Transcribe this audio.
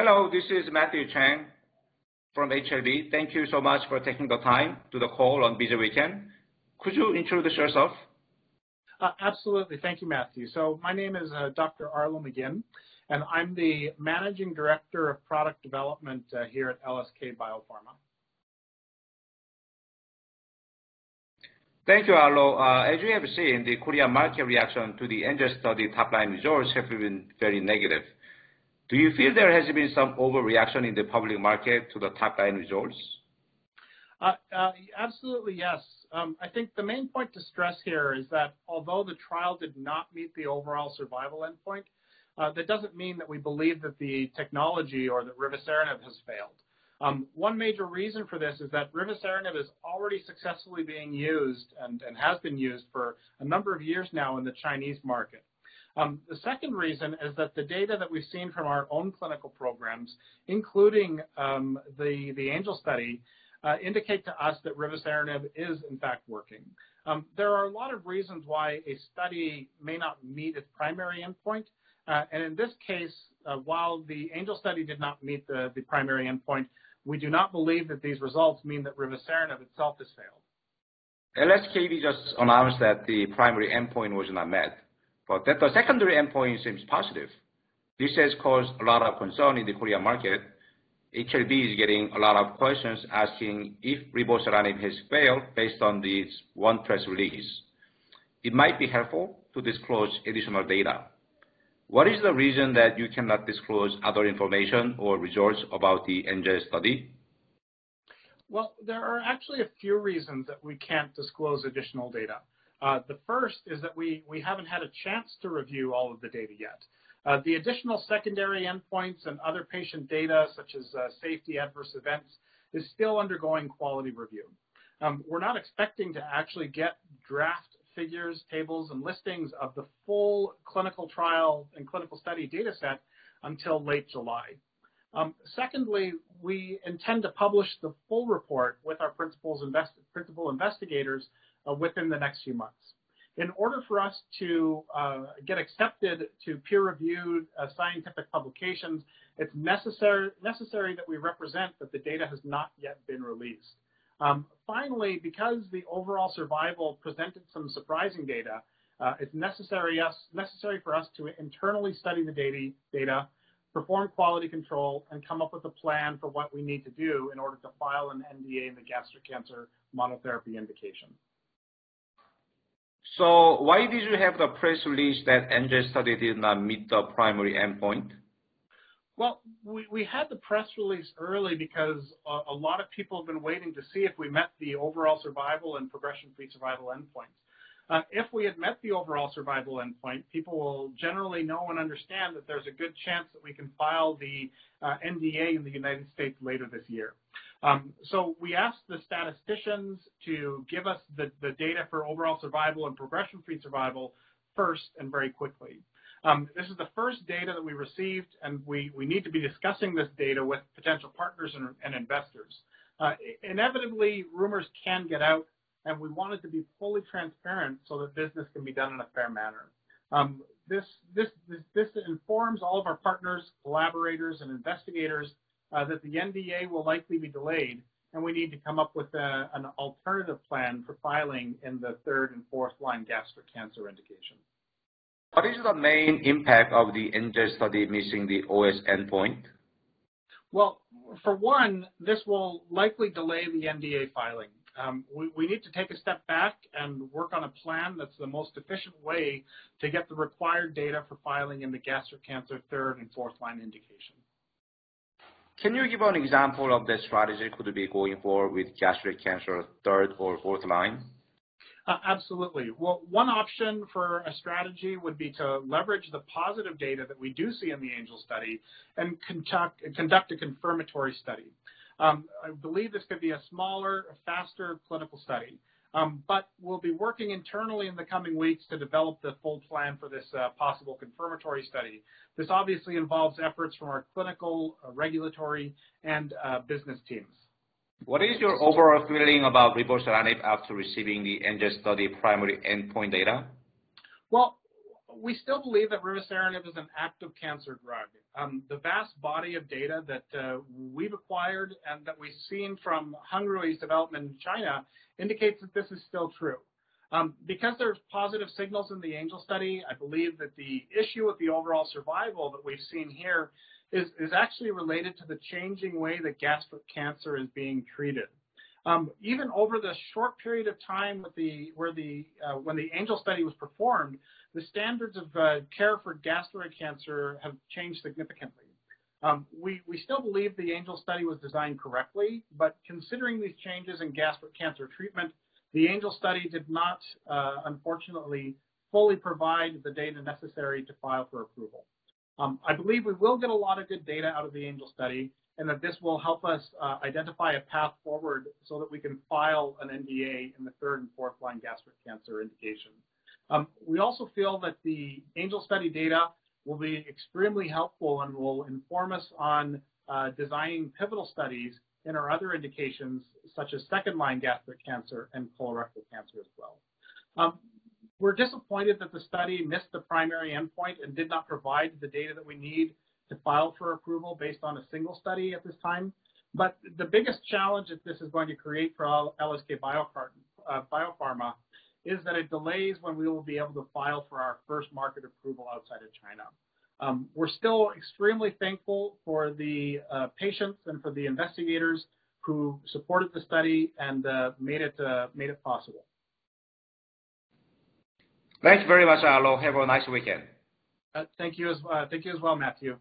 Hello, this is Matthew Chang from HLB. Thank you so much for taking the time to the call on busy weekend. Could you introduce yourself? Uh, absolutely. Thank you, Matthew. So my name is uh, Dr. Arlo McGinn, and I'm the Managing Director of Product Development uh, here at LSK Biopharma. Thank you, Arlo. Uh, as you have seen, the Korean market reaction to the ANGEL study top-line results have been very negative. Do you feel there has been some overreaction in the public market to the top-line results? Uh, uh, absolutely, yes. Um, I think the main point to stress here is that although the trial did not meet the overall survival endpoint, that doesn't mean that we believe that the technology or that rivoceranib has failed. Um, one major reason for this is that rivoceranib is already successfully being used and, has been used for a number of years now in the Chinese market. Um, the second reason is that the data that we've seen from our own clinical programs, including um, the, the ANGEL study, uh, indicate to us that rivoceranib is in fact working. Um, there are a lot of reasons why a study may not meet its primary endpoint, uh, and in this case, uh, while the ANGEL study did not meet the, the primary endpoint, we do not believe that these results mean that rivoceranib itself has failed. LSKB just announced that the primary endpoint was not met, but that the secondary endpoint seems positive. This has caused a lot of concern in the Korean market. HLB is getting a lot of questions asking if rivoceranib has failed based on this one press release. It might be helpful to disclose additional data. What is the reason that you cannot disclose other information or results about the ANGEL study? Well, there are actually a few reasons that we can't disclose additional data. Uh, the first is that we, haven't had a chance to review all of the data yet. Uh, the additional secondary endpoints and other patient data, such as uh, safety adverse events, is still undergoing quality review. Um, we're not expecting to actually get draft figures, tables, and listings of the full clinical trial and clinical study data set until late July. Um, secondly, we intend to publish the full report with our principal investigators uh, within the next few months. In order for us to uh, get accepted to peer-reviewed uh, scientific publications, it's necessary, necessary that we represent that the data has not yet been released. Um, finally, because the overall survival presented some surprising data, uh, it's necessary, us, necessary for us to internally study the data, data, perform quality control, and come up with a plan for what we need to do in order to file an NDA in the gastric cancer monotherapy indication. So why did you have the press release that ANGEL study did not meet the primary endpoint? Well, we, we had the press release early because a, a, lot of people have been waiting to see if we met the overall survival and progression-free survival endpoints. Uh, if we had met the overall survival endpoint, people will generally know and understand that there's a good chance that we can file the uh, NDA in the United States later this year. Um, so we asked the statisticians to give us the, the data for overall survival and progression-free survival first and very quickly. Um, this is the first data that we received, and we, we need to be discussing this data with potential partners and, and investors. Uh, inevitably, rumors can get out, and we want it to be fully transparent so that business can be done in a fair manner. Um, this, this, this, this, informs all of our partners, collaborators, and investigators uh, that the NDA will likely be delayed, and we need to come up with a, an alternative plan for filing in the third and fourth line gastric cancer indication. What is the main impact of the ANGEL study missing the OS endpoint? Well, for one, this will likely delay the NDA filing. Um, we, we, need to take a step back and work on a plan that's the most efficient way to get the required data for filing in the gastric cancer third and fourth line indication. Can you give an example of the strategy could be going forward with gastric cancer third or fourth line? Uh, absolutely. Well, one option for a strategy would be to leverage the positive data that we do see in the ANGEL study and conduct, conduct a confirmatory study. Um, I believe this could be a smaller, faster clinical study. Um, but we'll be working internally in the coming weeks to develop the full plan for this uh, possible confirmatory study. This obviously involves efforts from our clinical, uh, regulatory, and uh, business teams. What is your overall feeling about rivoceranib after receiving the ANGEL study primary endpoint data? Well, we still believe that rivoceranib is an active cancer drug. Um, the vast body of data that uh, we've acquired and that we've seen from Hengrui's development in China indicates that this is still true. Um, because there's positive signals in the ANGEL study, I believe that the issue with the overall survival that we've seen here is, is actually related to the changing way that gastric cancer is being treated. Um, even over the short period of time the, where the, uh, when the ANGEL study was performed, the standards of uh, care for gastric cancer have changed significantly. Um, we, we still believe the ANGEL study was designed correctly, but considering these changes in gastric cancer treatment, the ANGEL study did not, uh, unfortunately, fully provide the data necessary to file for approval. Um, I believe we will get a lot of good data out of the ANGEL study, and that this will help us uh, identify a path forward so that we can file an NDA in the third and fourth line gastric cancer indication. Um, we also feel that the ANGEL study data will be extremely helpful and will inform us on uh, designing pivotal studies in our other indications, such as second-line gastric cancer and colorectal cancer as well. Um, we're disappointed that the study missed the primary endpoint and did not provide the data that we need to file for approval based on a single study at this time. But the biggest challenge that this is going to create for LSK uh, Biopharma is that it delays when we will be able to file for our first market approval outside of China. Um, we're still extremely thankful for the uh, patients and for the investigators who supported the study and uh, made it uh, made it possible. Thanks very much, Arlo. Have a nice weekend. Uh, thank you as uh, thank you as well, Matthew.